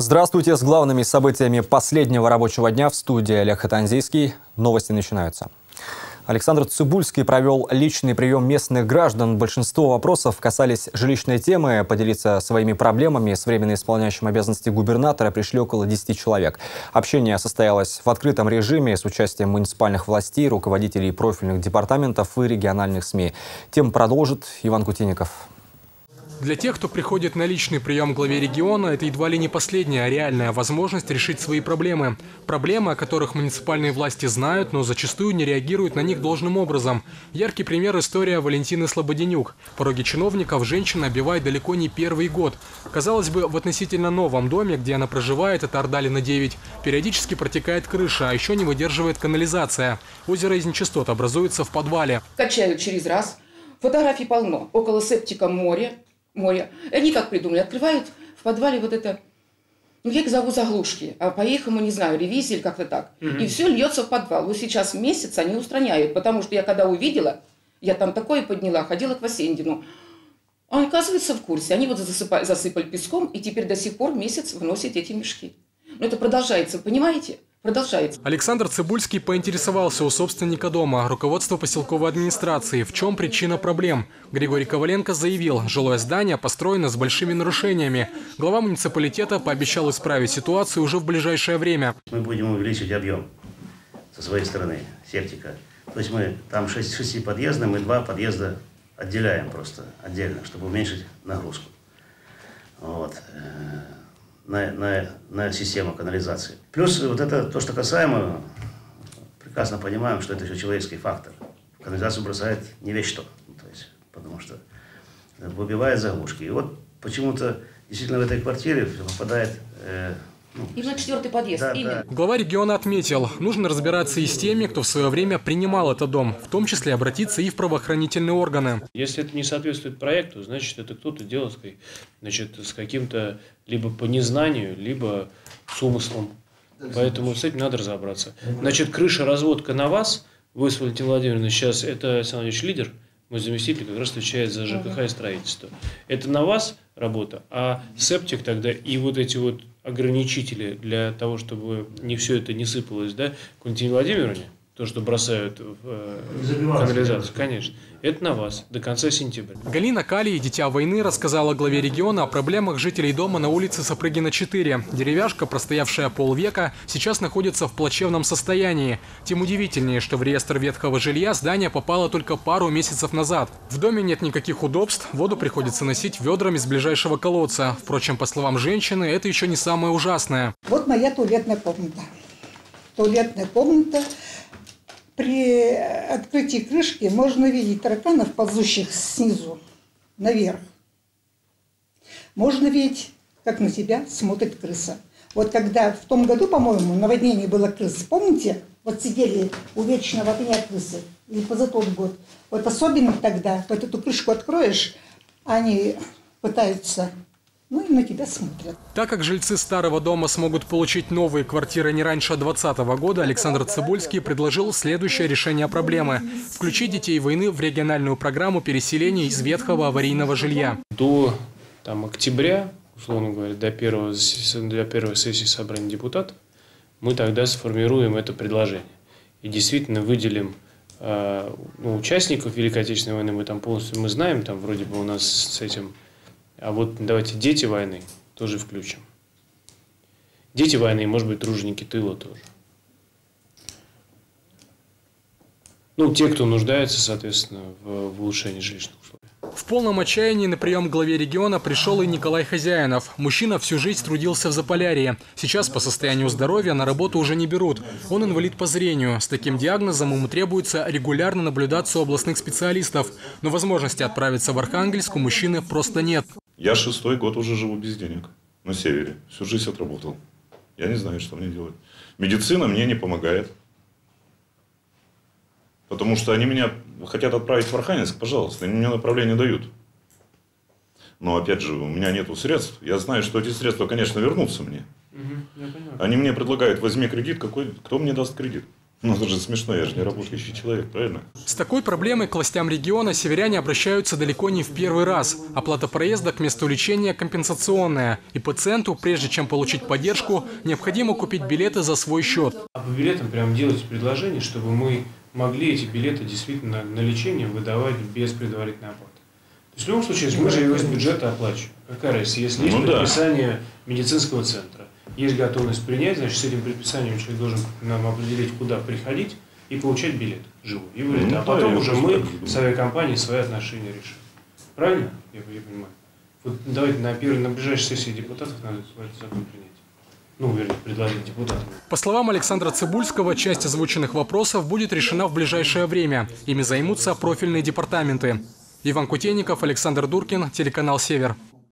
Здравствуйте с главными событиями последнего рабочего дня в студии Олег Хатанзийский. Новости начинаются. Александр Цибульский провел личный прием местных граждан. Большинство вопросов касались жилищной темы. Поделиться своими проблемами с временно исполняющим обязанности губернатора пришли около 10 человек. Общение состоялось в открытом режиме с участием муниципальных властей, руководителей профильных департаментов и региональных СМИ. Тем продолжит Иван Кутиников. Для тех, кто приходит на личный прием главе региона, это едва ли не последняя а реальная возможность решить свои проблемы. Проблемы, о которых муниципальные власти знают, но зачастую не реагируют на них должным образом. Яркий пример – история Валентины Слободенюк. Пороги чиновников женщина обивает далеко не первый год. Казалось бы, в относительно новом доме, где она проживает, это Ордалина 9, периодически протекает крыша, а еще не выдерживает канализация. Озеро из нечистот образуется в подвале. Качают через раз. Фотографий полно. Около септика море море. Они как придумали, открывают в подвале вот это, ну я их зову заглушки, а по-ихому, не знаю, ревизия или как-то так. Угу. И все льется в подвал. Вот сейчас месяц они устраняют, потому что я когда увидела, я там такое подняла, ходила к Васендину. А оказывается в курсе. Они вот засыпали, засыпали песком, и теперь до сих пор месяц выносят эти мешки. Но это продолжается, понимаете? Продолжается. Александр Цибульский поинтересовался у собственника дома, руководства поселковой администрации, в чем причина проблем. Григорий Коваленко заявил, жилое здание построено с большими нарушениями. Глава муниципалитета пообещал исправить ситуацию уже в ближайшее время. Мы будем увеличивать объем со своей стороны, септика. То есть мы там 6, 6 подъезда, мы два подъезда отделяем просто отдельно, чтобы уменьшить нагрузку. Вот на, на, на систему канализации. Плюс вот это то, что касаемо, прекрасно понимаем, что это еще человеческий фактор. Канализацию бросает не весь что, ну, то есть, потому что выбивает заглушки. И вот почему-то действительно в этой квартире попадает э, и на четвертый подъезд. Да, да. Глава региона отметил, нужно разбираться и с теми, кто в свое время принимал этот дом, в том числе обратиться и в правоохранительные органы. Если это не соответствует проекту, значит, это кто-то делал значит, с каким-то либо по незнанию, либо с умыслом. Поэтому с этим надо разобраться. Значит, крыша-разводка на вас, вы с Валентиной Владимировной сейчас, это Александр Ильич лидер, мой заместитель как раз отвечает за ЖКХ и строительство. Это на вас работа, а септик тогда и вот эти вот ограничители для того, чтобы не все это не сыпалось, да, к Валентине Владимировне, то, что бросают в э, канализацию, конечно. Это на вас до конца сентября. Галина Кали, дитя войны, рассказала главе региона о проблемах жителей дома на улице Сапрыгина 4. Деревяшка, простоявшая полвека, сейчас находится в плачевном состоянии. Тем удивительнее, что в реестр ветхого жилья здание попало только пару месяцев назад. В доме нет никаких удобств, воду приходится носить ведрами с ближайшего колодца. Впрочем, по словам женщины, это еще не самое ужасное. Вот моя туалетная комната. Туалетная комната при открытии крышки можно видеть тараканов, ползущих снизу наверх. Можно видеть, как на тебя смотрит крыса. Вот когда в том году, по-моему, наводнение было крыс, помните? Вот сидели у вечного огня крысы, или поза тот год. Вот особенно тогда, вот эту крышку откроешь, они пытаются ну и на тебя смотрят. Так как жильцы старого дома смогут получить новые квартиры не раньше 2020 года, Александр Цибульский предложил следующее решение проблемы – включить детей войны в региональную программу переселения из ветхого аварийного жилья. До там, октября, условно говоря, до, первого, до первой сессии собрания депутатов, мы тогда сформируем это предложение. И действительно выделим э, ну, участников Великой Отечественной войны, мы там полностью мы знаем, там вроде бы у нас с этим а вот давайте дети войны тоже включим. Дети войны, может быть, труженики тыла тоже. Ну, те, кто нуждается, соответственно, в, в улучшении жилищных условий. В полном отчаянии на прием к главе региона пришел и Николай Хозяинов. Мужчина всю жизнь трудился в Заполярье. Сейчас по состоянию здоровья на работу уже не берут. Он инвалид по зрению. С таким диагнозом ему требуется регулярно наблюдаться у областных специалистов. Но возможности отправиться в Архангельск у мужчины просто нет. Я шестой год уже живу без денег на севере. Всю жизнь отработал. Я не знаю, что мне делать. Медицина мне не помогает. Потому что они меня хотят отправить в Архангельск, пожалуйста, они мне направление дают. Но опять же, у меня нет средств. Я знаю, что эти средства, конечно, вернутся мне. Угу, они мне предлагают, возьми кредит, какой, кто мне даст кредит? Ну, это же смешно, я же не работающий человек, правильно? С такой проблемой к властям региона северяне обращаются далеко не в первый раз. Оплата проезда к месту лечения компенсационная. И пациенту, прежде чем получить поддержку, необходимо купить билеты за свой счет. А по билетам прям делать предложение, чтобы мы могли эти билеты действительно на лечение выдавать без предварительной оплаты. То есть в любом случае, мы же его из бюджета оплачиваем. Какая разница, если есть Ну да. предписание медицинского центра, есть готовность принять, значит, с этим предписанием человек должен нам определить, куда приходить и получать билет живой. И вылет. Ну а потом уже мы с авиакомпанией свои отношения решим. Правильно? Я, я понимаю. Вот давайте на, первой, на ближайшей сессии депутатов надо этот закон принять. Ну, вернее, предложить депутатам. По словам Александра Цибульского, часть озвученных вопросов будет решена в ближайшее время. Ими займутся профильные департаменты. Иван Кутейников, Александр Дуркин, телеканал «Север».